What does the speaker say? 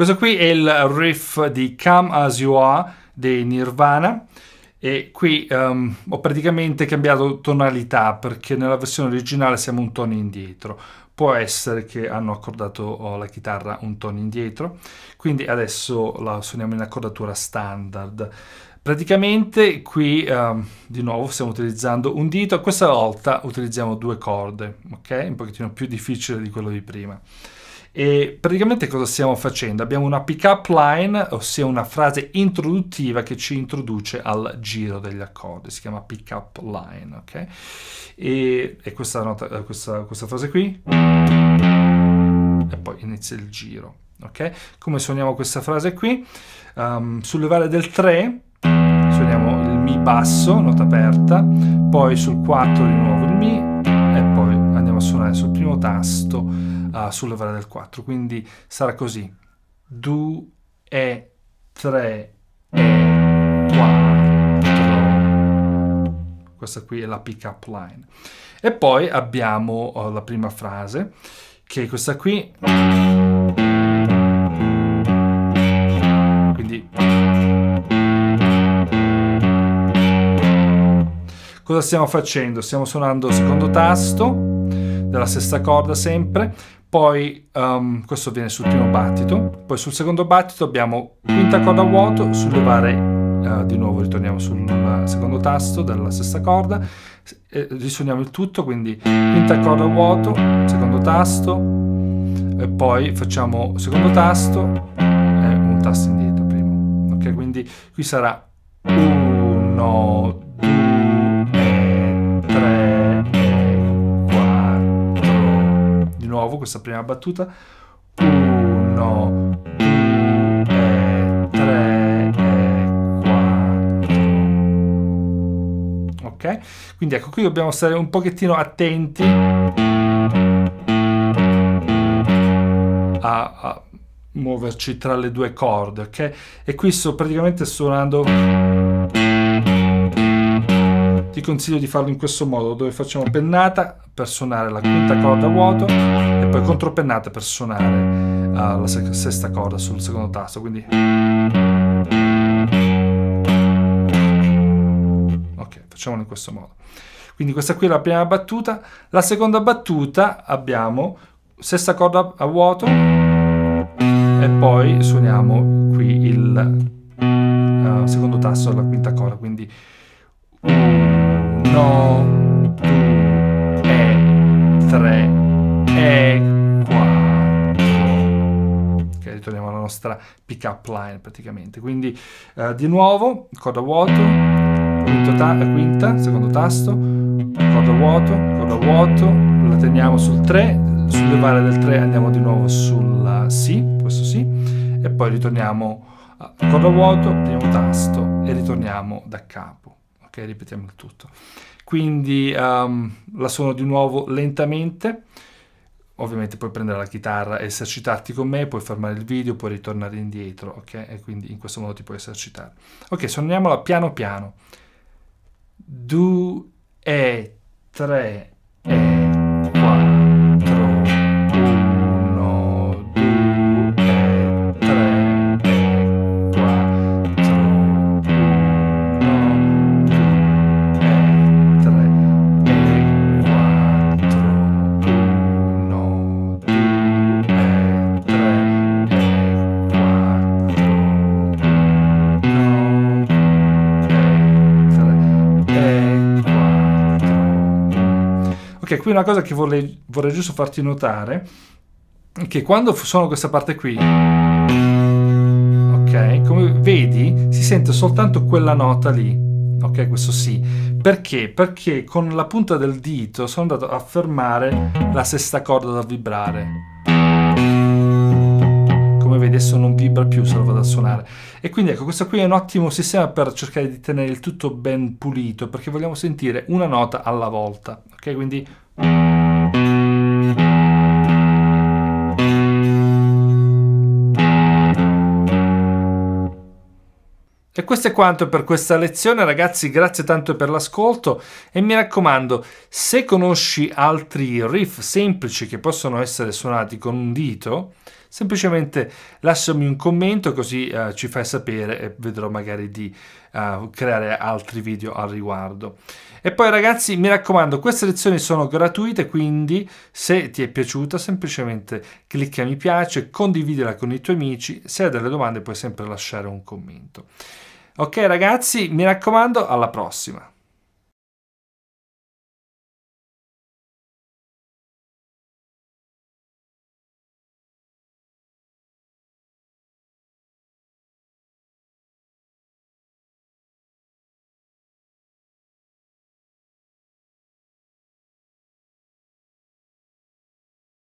Questo qui è il riff di Come As You Are dei Nirvana e qui um, ho praticamente cambiato tonalità perché nella versione originale siamo un tono indietro. Può essere che hanno accordato alla chitarra un tono indietro, quindi adesso la suoniamo in accordatura standard. Praticamente qui um, di nuovo stiamo utilizzando un dito, questa volta utilizziamo due corde, ok? Un pochettino più difficile di quello di prima. E praticamente cosa stiamo facendo? Abbiamo una pick up line, ossia una frase introduttiva che ci introduce al giro degli accordi, si chiama pick up line, ok? E, e questa, nota, eh, questa, questa frase qui, e poi inizia il giro, ok? Come suoniamo questa frase qui? Um, sul levare del 3 suoniamo il Mi basso, nota aperta, poi sul 4 di nuovo il Mi e poi andiamo a suonare sul primo tasto uh, sul levare del 4. Quindi sarà così. Do, E, 3, E, 4. Questa qui è la pick up line. E poi abbiamo uh, la prima frase, che è questa qui. Quindi cosa stiamo facendo? Stiamo suonando il secondo tasto della stessa corda sempre, poi um, questo avviene sul primo battito, poi sul secondo battito abbiamo quinta corda a vuoto, sollevare uh, di nuovo ritorniamo sul secondo tasto della stessa corda, e risuoniamo il tutto, quindi quinta corda a vuoto, secondo tasto, e poi facciamo secondo tasto e un tasto indietro primo. Ok, quindi qui sarà 1, nuovo questa prima battuta. 1, 2, 3 4. Ok? Quindi ecco, qui dobbiamo stare un pochettino attenti a, a muoverci tra le due corde, ok? E qui sto praticamente suonando ti consiglio di farlo in questo modo, dove facciamo pennata per suonare la quinta corda a vuoto e poi contropennata per suonare uh, la sesta corda sul secondo tasto. Quindi... Ok, facciamolo in questo modo. Quindi questa qui è la prima battuta. La seconda battuta abbiamo sesta corda a vuoto e poi suoniamo qui il uh, secondo tasto della quinta corda. Quindi nostra pick up line praticamente. Quindi uh, di nuovo, corda vuoto, ta- quinta, secondo tasto, corda vuoto, corda vuoto, la teniamo sul 3, sul levare del 3 andiamo di nuovo sul Si, questo Si, e poi ritorniamo a corda vuoto, primo tasto e ritorniamo da capo ok? Ripetiamo il tutto. Quindi um, la suono di nuovo lentamente ovviamente puoi prendere la chitarra e esercitarti con me puoi fermare il video puoi ritornare indietro ok? E quindi in questo modo ti puoi esercitare. Ok suoniamola piano piano. Do e 3 qui una cosa che vorrei, vorrei giusto farti notare, che quando suono questa parte qui, ok, come vedi si sente soltanto quella nota lì, ok, questo sì. Perché? Perché con la punta del dito sono andato a fermare la sesta corda da vibrare adesso non vibra più se lo vado a suonare. E quindi ecco questo qui è un ottimo sistema per cercare di tenere il tutto ben pulito perché vogliamo sentire una nota alla volta ok? Quindi e questo è quanto per questa lezione ragazzi, grazie tanto per l'ascolto. E mi raccomando, se conosci altri riff semplici che possono essere suonati con un dito, semplicemente lasciami un commento così uh, ci fai sapere e vedrò magari di uh, creare altri video al riguardo. E poi ragazzi mi raccomando queste lezioni sono gratuite quindi se ti è piaciuta semplicemente clicca mi piace, condividila con i tuoi amici, se hai delle domande puoi sempre lasciare un commento. Ok ragazzi mi raccomando alla prossima.